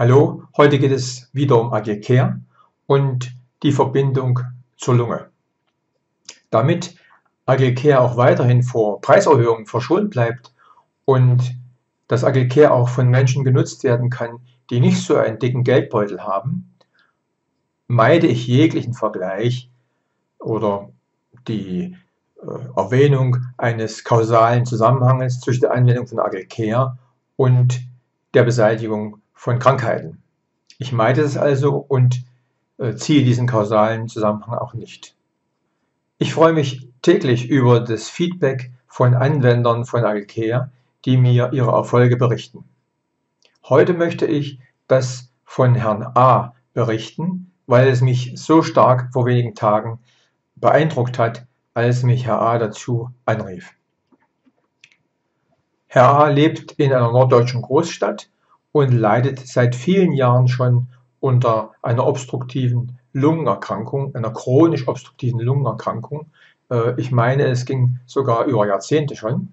Hallo, heute geht es wieder um AG-Care und die Verbindung zur Lunge. Damit AG-Care auch weiterhin vor Preiserhöhungen verschont bleibt und dass AG-Care auch von Menschen genutzt werden kann, die nicht so einen dicken Geldbeutel haben, meide ich jeglichen Vergleich oder die äh, Erwähnung eines kausalen Zusammenhanges zwischen der Anwendung von AG-Care und der Beseitigung von Krankheiten. Ich meide es also und äh, ziehe diesen kausalen Zusammenhang auch nicht. Ich freue mich täglich über das Feedback von Anwendern von Alcare, die mir ihre Erfolge berichten. Heute möchte ich das von Herrn A berichten, weil es mich so stark vor wenigen Tagen beeindruckt hat, als mich Herr A dazu anrief. Herr A lebt in einer norddeutschen Großstadt und leidet seit vielen Jahren schon unter einer obstruktiven Lungenerkrankung, einer chronisch obstruktiven Lungenerkrankung. Äh, ich meine, es ging sogar über Jahrzehnte schon,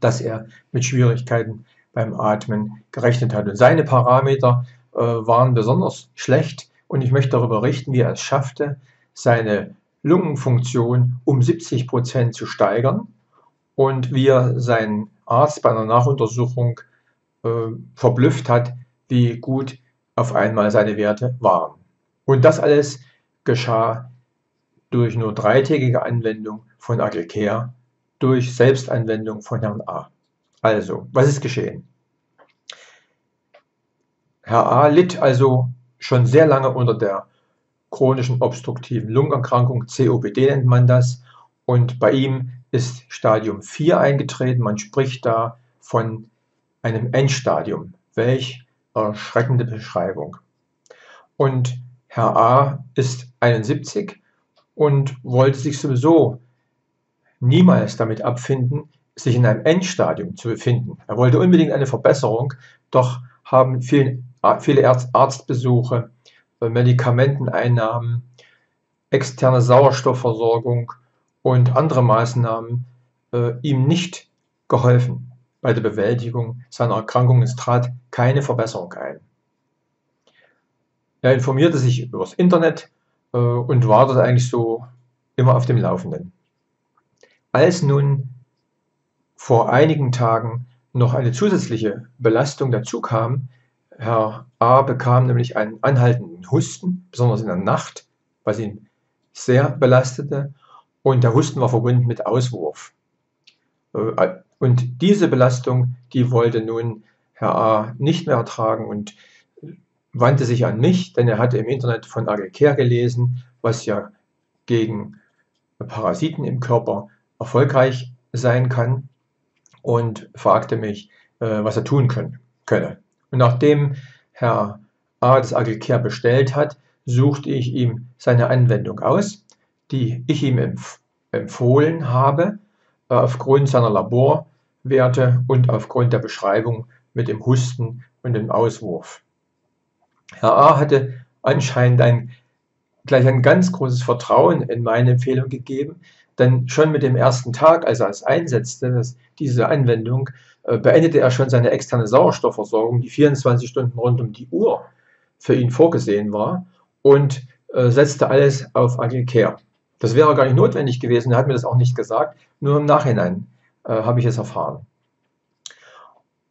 dass er mit Schwierigkeiten beim Atmen gerechnet hat. Und seine Parameter äh, waren besonders schlecht und ich möchte darüber berichten, wie er es schaffte, seine Lungenfunktion um 70 Prozent zu steigern und wie er seinen Arzt bei einer Nachuntersuchung verblüfft hat, wie gut auf einmal seine Werte waren. Und das alles geschah durch nur dreitägige Anwendung von Agilcare, durch Selbstanwendung von Herrn A. Also, was ist geschehen? Herr A litt also schon sehr lange unter der chronischen obstruktiven Lungenerkrankung, COPD nennt man das, und bei ihm ist Stadium 4 eingetreten. Man spricht da von einem Endstadium. Welch erschreckende Beschreibung. Und Herr A ist 71 und wollte sich sowieso niemals damit abfinden, sich in einem Endstadium zu befinden. Er wollte unbedingt eine Verbesserung, doch haben viele, Arztbesuche, äh, Medikamenteneinnahmen, externe Sauerstoffversorgung und andere Maßnahmen äh, ihm nicht geholfen bei der Bewältigung seiner Erkrankung, trat keine Verbesserung ein. Er informierte sich über das Internet äh, und war dort eigentlich so immer auf dem Laufenden. Als nun vor einigen Tagen noch eine zusätzliche Belastung dazu kam, Herr A bekam nämlich einen anhaltenden Husten, besonders in der Nacht, was ihn sehr belastete, und der Husten war verbunden mit Auswurf. Äh, und diese Belastung, die wollte nun Herr A. nicht mehr ertragen und wandte sich an mich, denn er hatte im Internet von Agilcare gelesen, was ja gegen Parasiten im Körper erfolgreich sein kann und fragte mich, äh, was er tun können, könne. Und nachdem Herr A. das Agilcare bestellt hat, suchte ich ihm seine Anwendung aus, die ich ihm empf empfohlen habe aufgrund seiner Laborwerte und aufgrund der Beschreibung mit dem Husten und dem Auswurf. Herr A. hatte anscheinend ein, gleich ein ganz großes Vertrauen in meine Empfehlung gegeben, denn schon mit dem ersten Tag, als er es einsetzte, das, diese Anwendung, äh, beendete er schon seine externe Sauerstoffversorgung, die 24 Stunden rund um die Uhr für ihn vorgesehen war, und äh, setzte alles auf Agile Care. Das wäre gar nicht notwendig gewesen, er hat mir das auch nicht gesagt, nur im Nachhinein äh, habe ich es erfahren.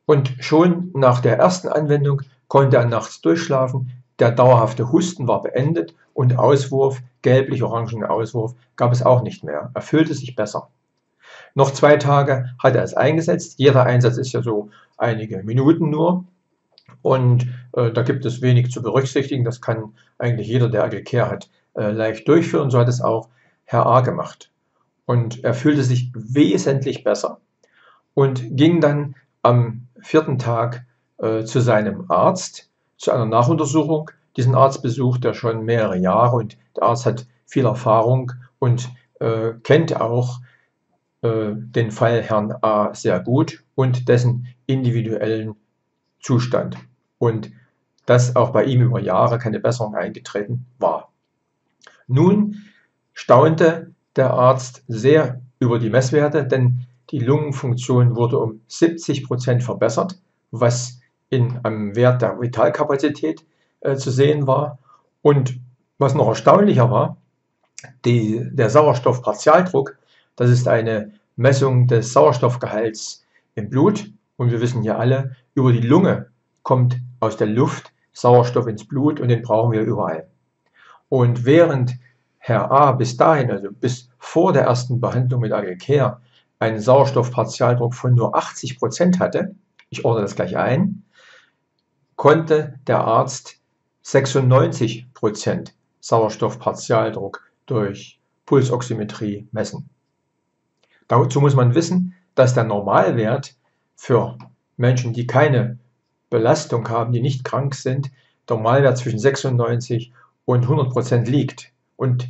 Und schon nach der ersten Anwendung konnte er nachts durchschlafen, der dauerhafte Husten war beendet und Auswurf, gelblich-orangen Auswurf, gab es auch nicht mehr. Er fühlte sich besser. Noch zwei Tage hat er es eingesetzt. Jeder Einsatz ist ja so einige Minuten nur. Und äh, da gibt es wenig zu berücksichtigen. Das kann eigentlich jeder, der Care hat, äh, leicht durchführen. So hat es auch Herr A. gemacht. Und er fühlte sich wesentlich besser und ging dann am vierten Tag äh, zu seinem Arzt, zu einer Nachuntersuchung. Diesen Arzt besucht er schon mehrere Jahre und der Arzt hat viel Erfahrung und äh, kennt auch äh, den Fall Herrn A. sehr gut und dessen individuellen Zustand. Und dass auch bei ihm über Jahre keine Besserung eingetreten war. Nun staunte der Arzt sehr über die Messwerte, denn die Lungenfunktion wurde um 70 Prozent verbessert, was in einem Wert der Vitalkapazität äh, zu sehen war. Und was noch erstaunlicher war, die, der Sauerstoffpartialdruck, das ist eine Messung des Sauerstoffgehalts im Blut. Und wir wissen ja alle, über die Lunge kommt aus der Luft Sauerstoff ins Blut und den brauchen wir überall. Und während Herr A bis dahin, also bis vor der ersten Behandlung mit Agilcare, einen Sauerstoffpartialdruck von nur 80 Prozent hatte, ich ordne das gleich ein, konnte der Arzt 96 Prozent Sauerstoffpartialdruck durch Pulsoximetrie messen. Dazu muss man wissen, dass der Normalwert für Menschen, die keine Belastung haben, die nicht krank sind, der Normalwert zwischen 96 und 100 Prozent liegt. Und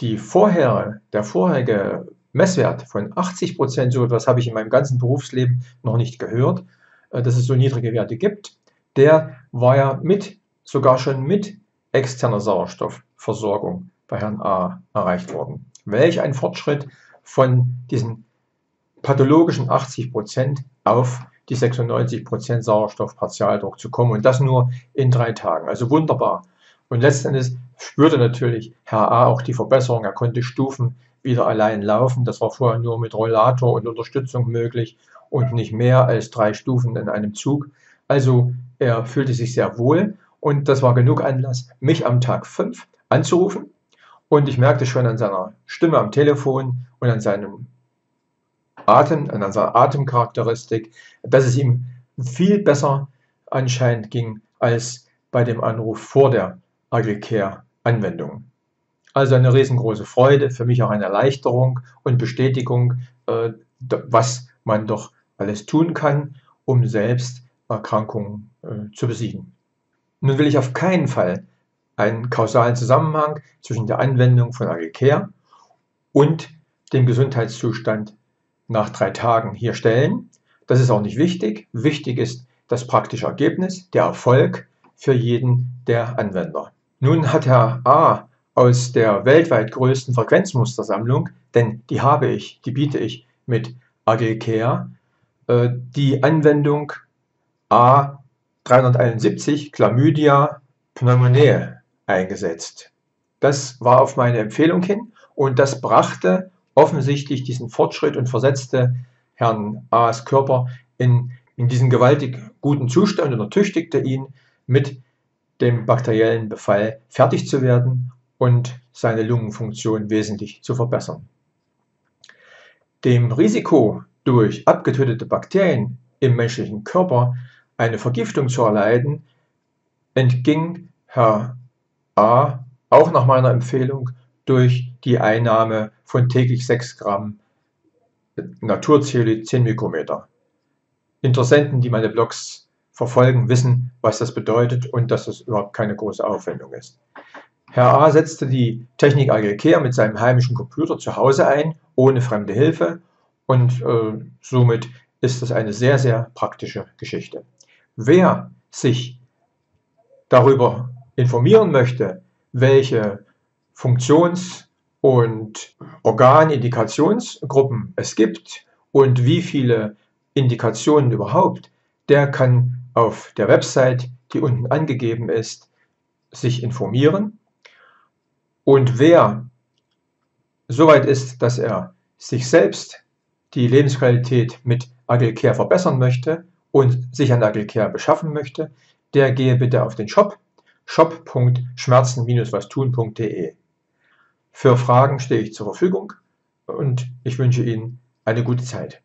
die vorher, der vorherige Messwert von 80 Prozent, so etwas habe ich in meinem ganzen Berufsleben noch nicht gehört, äh, dass es so niedrige Werte gibt, der war ja mit, sogar schon mit externer Sauerstoffversorgung bei Herrn A erreicht worden. Welch ein Fortschritt von diesen pathologischen 80 Prozent auf die 96 Prozent Sauerstoffpartialdruck zu kommen und das nur in drei Tagen. Also wunderbar. Und letztendlich spürte natürlich Herr A auch die Verbesserung. Er konnte Stufen wieder allein laufen. Das war vorher nur mit Rollator und Unterstützung möglich und nicht mehr als drei Stufen in einem Zug. Also er fühlte sich sehr wohl und das war genug Anlass, mich am Tag 5 anzurufen. Und ich merkte schon an seiner Stimme am Telefon und an seinem Atem, an seiner Atemcharakteristik, dass es ihm viel besser anscheinend ging als bei dem Anruf vor der Agilcare-Anwendung. Also eine riesengroße Freude, für mich auch eine Erleichterung und Bestätigung, äh, was man doch alles tun kann, um selbst Erkrankungen äh, zu besiegen. Nun will ich auf keinen Fall einen kausalen Zusammenhang zwischen der Anwendung von Agilcare und dem Gesundheitszustand nach drei Tagen hier stellen. Das ist auch nicht wichtig. Wichtig ist das praktische Ergebnis, der Erfolg für jeden der Anwender. Nun hat Herr A aus der weltweit größten Frequenzmustersammlung, denn die habe ich, die biete ich mit Agilcare, äh, die Anwendung A371 Chlamydia pneumoniae eingesetzt. Das war auf meine Empfehlung hin und das brachte offensichtlich diesen Fortschritt und versetzte Herrn A.'s Körper in, in diesen gewaltig guten Zustand und ertüchtigte ihn mit dem bakteriellen Befall fertig zu werden und seine Lungenfunktion wesentlich zu verbessern. Dem Risiko, durch abgetötete Bakterien im menschlichen Körper eine Vergiftung zu erleiden, entging Herr A auch nach meiner Empfehlung durch die Einnahme von täglich 6 Gramm Naturzeolit 10 Mikrometer. Interessenten, die meine Blogs verfolgen, wissen, was das bedeutet und dass es überhaupt keine große Aufwendung ist. Herr A. setzte die Technik Agilcare mit seinem heimischen Computer zu Hause ein, ohne fremde Hilfe und äh, somit ist das eine sehr, sehr praktische Geschichte. Wer sich darüber informieren möchte, welche Funktions- und Organindikationsgruppen es gibt und wie viele Indikationen überhaupt, der kann auf der Website, die unten angegeben ist, sich informieren. Und wer soweit ist, dass er sich selbst die Lebensqualität mit Agilcare verbessern möchte und sich ein Agilcare beschaffen möchte, der gehe bitte auf den Shop shop.schmerzen-wastun.de. Für Fragen stehe ich zur Verfügung und ich wünsche Ihnen eine gute Zeit.